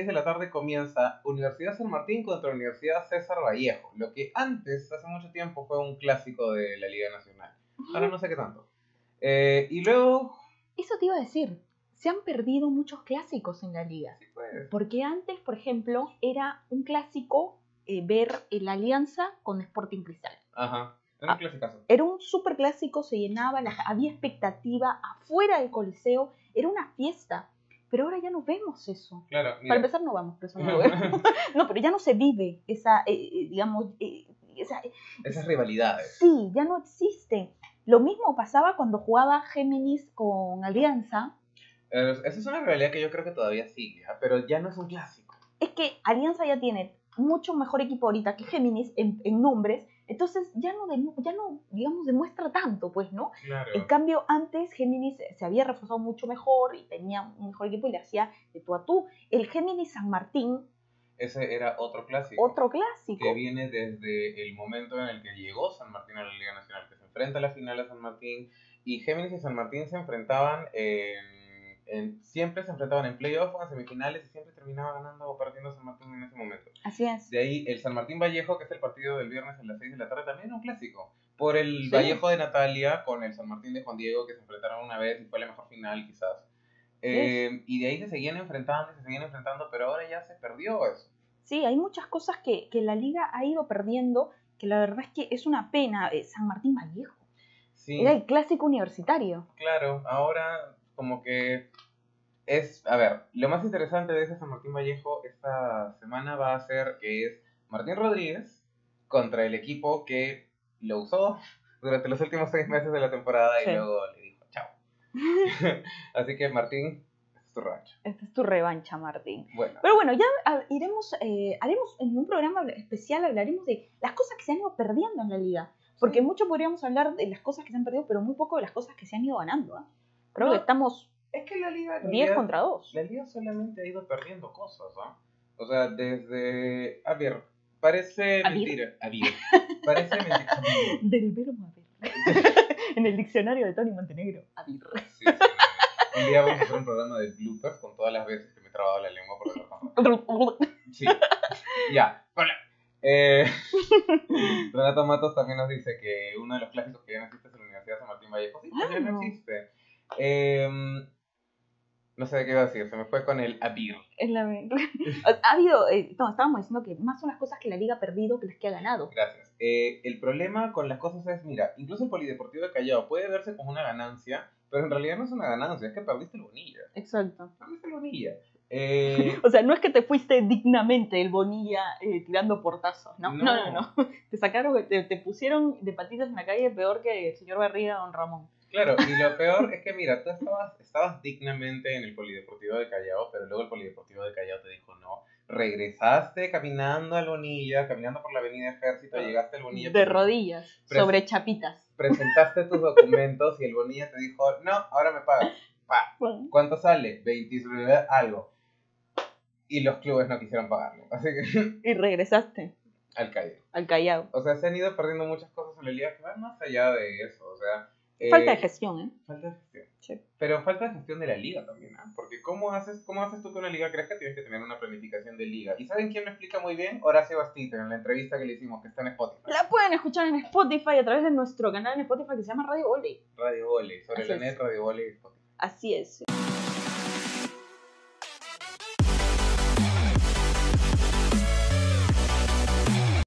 6 de la tarde comienza Universidad San Martín contra Universidad César Vallejo, lo que antes, hace mucho tiempo, fue un clásico de la Liga Nacional. Ahora no sé qué tanto. Eh, y luego... Eso te iba a decir, se han perdido muchos clásicos en la liga. Sí, pues. Porque antes, por ejemplo, era un clásico eh, ver la alianza con Sporting Cristal. Ajá. Era un clasicazo. Era un super clásico, se llenaba, la- había expectativa afuera del coliseo, era una fiesta. Pero ahora ya no vemos eso. Claro. Para empezar no vamos, pero eso no lo vemos. No, pero ya no se vive esa, eh, eh, digamos, eh, esa, Esas rivalidades. sí, ya no existen. Lo mismo pasaba cuando jugaba Géminis con Alianza. Esa es una rivalidad que yo creo que todavía sigue, ¿ah? pero ya no es un clásico. Es que Alianza ya tiene mucho mejor equipo ahorita que Géminis en, en nombres, entonces ya no, demu- ya no, digamos, demuestra tanto, pues, ¿no? Claro. En cambio, antes Géminis se había reforzado mucho mejor y tenía un mejor equipo y le hacía de tú a tú. El Géminis San Martín, Ese era otro clásico. otro clásico. que viene desde el momento en el que llegó San Martín a la Liga Nacional, que se enfrenta a la final a San Martín, y Géminis y San Martín se enfrentaban en, en- siempre se enfrentaban en playoffs o en semifinales y siempre terminaba ganando o perdiendo San Martín en ese momento. Así es. De ahí el San Martín Vallejo, que es el partido del viernes a las 6 de la tarde, también un clásico. Por el Sí. Vallejo de Natalia con el San Martín de Juan Diego, que se enfrentaron una vez y fue la mejor final quizás. Eh, y de ahí se seguían enfrentando y se seguían enfrentando, pero ahora ya se perdió eso. Sí, hay muchas cosas que, que la liga ha ido perdiendo, que la verdad es que es una pena. Eh, San Martín Vallejo. Sí. Era el clásico universitario. Claro, ahora como que es, a ver, lo más interesante de ese San Martín Vallejo esta semana va a ser que es Martín Rodríguez contra el equipo que lo usó durante los últimos seis meses de la temporada Sí. y luego le dijo chao. Así que Martín, este es tu rancho. Esta es tu revancha, Martín. Bueno, Pero bueno, ya iremos, eh, haremos en un programa especial, hablaremos de las cosas que se han ido perdiendo en la liga. Porque mucho podríamos hablar de las cosas que se han perdido, pero muy poco de las cosas que se han ido ganando. ¿ah? Creo No. que estamos es que la liga... en 10 realidad- contra 2. La liga solamente ha ido perdiendo cosas, ¿ah? O sea, desde... A ver, parece ¿A mentira. A ver. Parece mentira. Del verbo a ver. en el diccionario de Tony Montenegro. A ver. Sí, sí. Un día vamos a hacer un programa de bloopers con todas las veces que me he trabado la lengua por rápido. Sí. Ya. Hola. Eh, Renato Matos también nos dice que uno de los clásicos que ya no existe es la Universidad San Martín Vallejo. Sí, pues ya no Ah. existe. Eh, no sé de qué iba a decir, se me fue con el Abir. Es la- ha habido, eh, no, estábamos diciendo que más son las cosas que la liga ha perdido que las que ha ganado. Gracias. Eh, el problema con las cosas es, mira, incluso el Polideportivo de Callao puede verse como una ganancia, pero en realidad no es una ganancia, es que perdiste el Bonilla. Exacto. Perdiste el Bonilla. Eh, O sea, no es que te fuiste dignamente el Bonilla tirando portazos, ¿no? No. No, no, no. Te sacaron, te, te pusieron de patitas en la calle peor que el señor Barriga Don Ramón. Claro, y lo peor es que, mira, tú estabas, estabas dignamente en el Polideportivo de Callao, pero luego el Polideportivo de Callao te dijo no. Regresaste caminando al Bonilla, caminando por la avenida Ejército, llegaste al Bonilla. De rodillas, sobre chapitas. Presentaste tus documentos y el Bonilla te dijo, no, ahora me pagas. Pa. ¿Cuánto sale? 29 algo. Y los clubes no quisieron pagarlo. Así que, Y regresaste al Callao. al Callao. O sea, se han ido perdiendo muchas cosas en la liga que van más allá de eso. O sea, Falta de gestión, ¿eh? Falta de gestión. Sí. Pero falta de gestión de la liga también, ¿ah? Porque ¿cómo haces, ¿cómo haces tú que una liga crezca? Tienes que tener una planificación de liga. ¿Y saben quién me explica muy bien? Horacio Bastito, en la entrevista que le hicimos, que está en Spotify. La pueden escuchar en Spotify a través de nuestro canal en Spotify que se llama Radio Volley. Radio Voley, sobre Así la net, Radio Voley y Spotify. Así es.